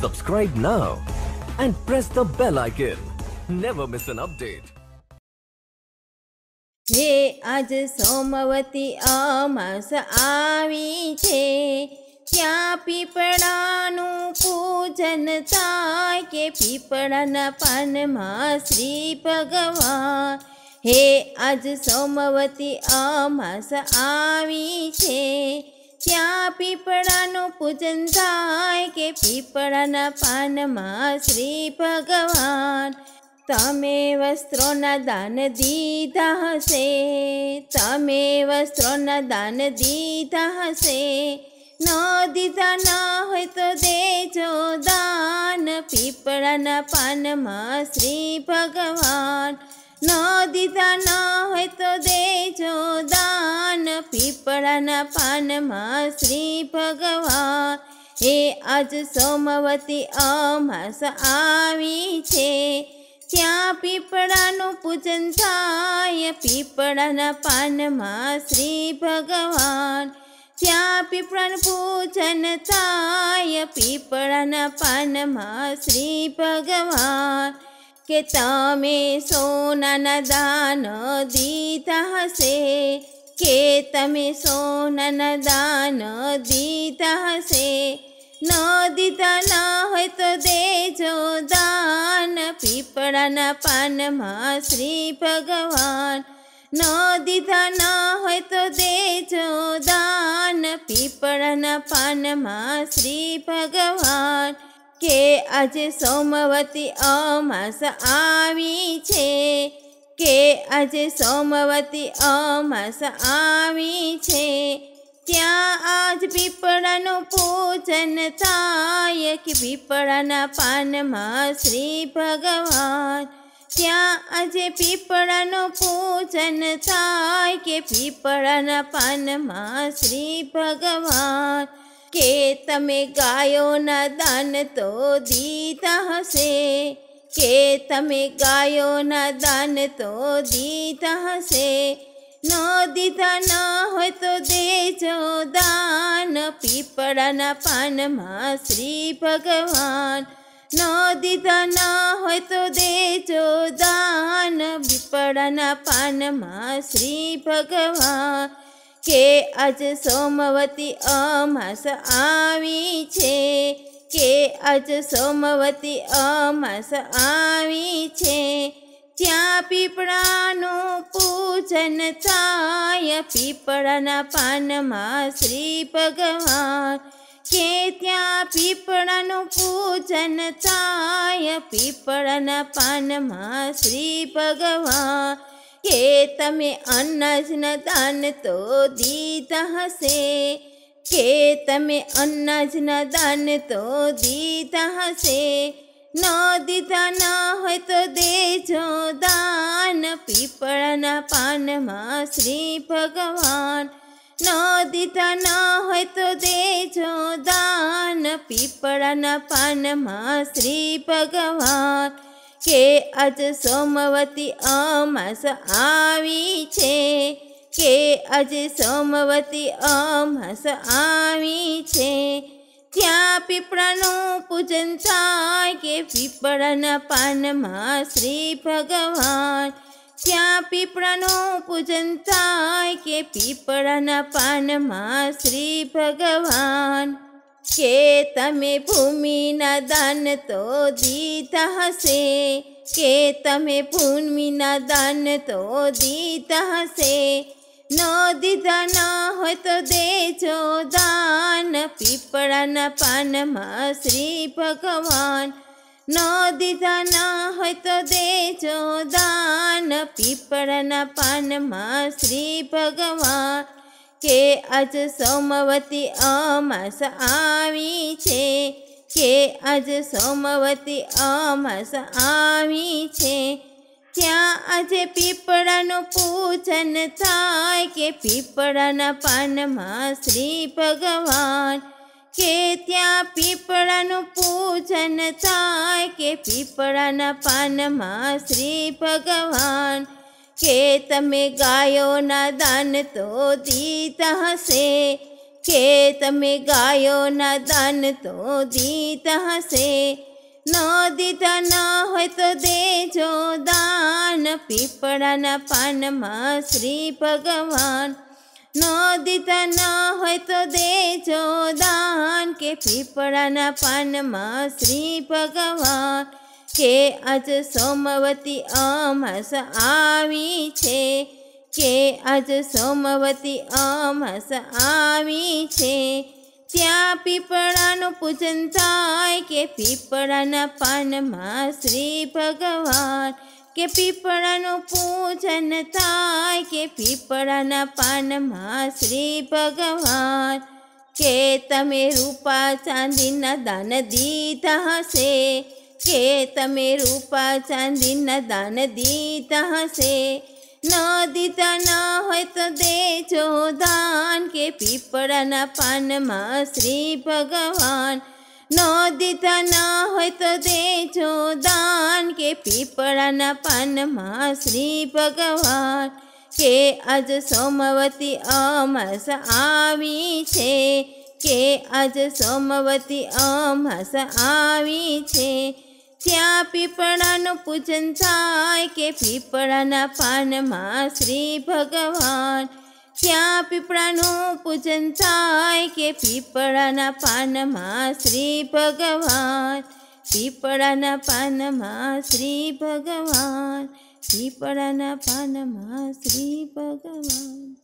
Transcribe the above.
Subscribe now and press the bell icon. Never miss an update. હે આજ સોમવતી અમાસ આવી છે ત્યાં પીપળાનું પૂજન થાય કે પીપળાના પાનમાં શ્રી ભગવાન હે આજ સોમવતી અમાસ આવી છે ત્યાં પીપળાનું પૂજન થાય કે પીપળાના પાનમાં શ્રી ભગવાન? તમે વસ્ત્રોના દાન દીધા હશે, તમે વસ્ત્રોના દાન દીધા હશે. ન દીધા ન હોય તો દેજો દાન, પીપળાના પાનમાં શ્રી ભગવાન. ન દીધા ન હોય તો દેજો દાન પીપળાના પાનમાં શ્રી ભગવાન. હે આજ સોમવતી અમાસ આવી છે. ત્યાં પીપળાનું પૂજન થાય, પીપળાના પાનમાં શ્રી ભગવાન. ત્યાં પીપળાનું પૂજન થાય, પીપળાના પાનમાં શ્રી ભગવાન. કે તમે સોનાના દાન દીધા હશે કે તમે સોનાના દાન દીધા હશે? ન દીધા ના હોય તો દેજો દાન. પીપળાના પાનમાં શ્રી ભગવાન. ન દીધા ના હોય તો દેજો દાન. પીપળાના પાનમાં શ્રી ભગવાન. કે આજે સોમવતી અમાસ આવી છે. કે આજે સોમવતી અમાસ આવી છે, ત્યાં આજ પીપળાનું પૂજન થાય. કે પીપળાના પાનમાં શ્રી ભગવાન, ત્યાં આજે પીપળાનું પૂજન થાય. કે પીપળાના પાનમાં શ્રી ભગવાન, કે તમે ગાયોના દાન તો દીધા હશે. કે તમે ગાયોના દાન તો દીધા હશે. ન દીધા ન હોય તો દેજો દાન. પીપળાના પાનમાં શ્રી ભગવાન. ન દીધા ન હોય તો દેજો દાન. પીપળાના પાનમાં શ્રી ભગવાન. કે આજ સોમવતી અમાસ આવી છે. કે આજ સોમવતી અમાસ આવી છે. ત્યાં પીપળાનું પૂજન થાય, પીપળાના પાનમાં શ્રી ભગવાન કે ત્યાં પીપળાનું પૂજન થાય, પીપળાના પાનમાં શ્રી ભગવાન કે તમે અનાજના દાન તો દીધા હશે. કે તમે અનાજના દાન તો દીધા હશે. ન દીધા ન હોય તો દેજો દાન. પીપળાના પાનમાં શ્રી ભગવાન. ન દીધા ન હોય તો દેજો દાન. પીપળાના પાનમાં શ્રી ભગવાન. કે આજ સોમવતી અમાસ આવી છે. કે આજે સોમવતી અમાસ આવી છે. ત્યાં પીપળાનું પૂજન થાય કે પીપળાના પાનમાં શ્રી ભગવાન. ત્યાં પીપળાનું પૂજન થાય કે પીપળાના પાનમાં શ્રી ભગવાન. કે તમે ભૂમિના દાન તો દીધા હશે. કે તમે ભૂમિના દાન તો દીધા હશે. ન દીધા ના હોય તો દેજો દાન, પીપળાના પાનમાં શ્રી ભગવાન. ન દીધા ના હોય તો દેજો દાન, પીપળાના પાનમાં શ્રી ભગવાન. કે આજ સોમવતી અમાસ આવી છે, કે આજ સોમવતી અમાસ આવી છે. ત્યાં આજે પીપળાનું પૂજન થાય કે પીપળાના પાનમાં શ્રી ભગવાન? કે ત્યાં પીપળાનું પૂજન થાય કે પીપળાના પાનમાં શ્રી ભગવાન? કે તમે ગાયોના દાન તો દીતા હશે? કે તમે ગાયોના દાન તો દીતા હશે? ન દીધા ન હોય તો દેજો દાન, પીપળાના પાનમાં શ્રી ભગવાન. ન દીધા ન હોય તો દેજો દાન, કે પીપળાના પાનમાં શ્રી ભગવાન. કે આજ સોમવતી અમાસ આવી છે, કે આજ સોમવતી અમાસ આવી છે. ત્યાં પીપળાનું પૂજન થાય કે પીપળાના પાનમાં શ્રી ભગવાન, કે પીપળાનું પૂજન થાય કે પીપળાના પાનમાં શ્રી ભગવાન, કે તમે રૂપા ચાંદીના દાન દીધા હશે, કે તમે રૂપા ચાંદીના દાન દીધા હશે ન દીધા ન હોય તો દેજો દાન. કે પીપળાના પાનમાં શ્રી ભગવાન. ન દીધા ન હોય તો દેજો દાન. કે પીપળાના પાનમાં શ્રી ભગવાન. કે આજ સોમવતી અમાસ આવી છે. કે આજ સોમવતી અમાસ આવી છે. ત્યાં પીપળાનું પૂજન થાય કે પીપળાના પાનમાં શ્રી ભગવાન. ત્યાં પીપળાનું પૂજન થાય કે પીપળાના પાનમાં શ્રી ભગવાન. પીપળાના પાનમાં શ્રી ભગવાન. પીપળાના પાનમાં શ્રી ભગવાન.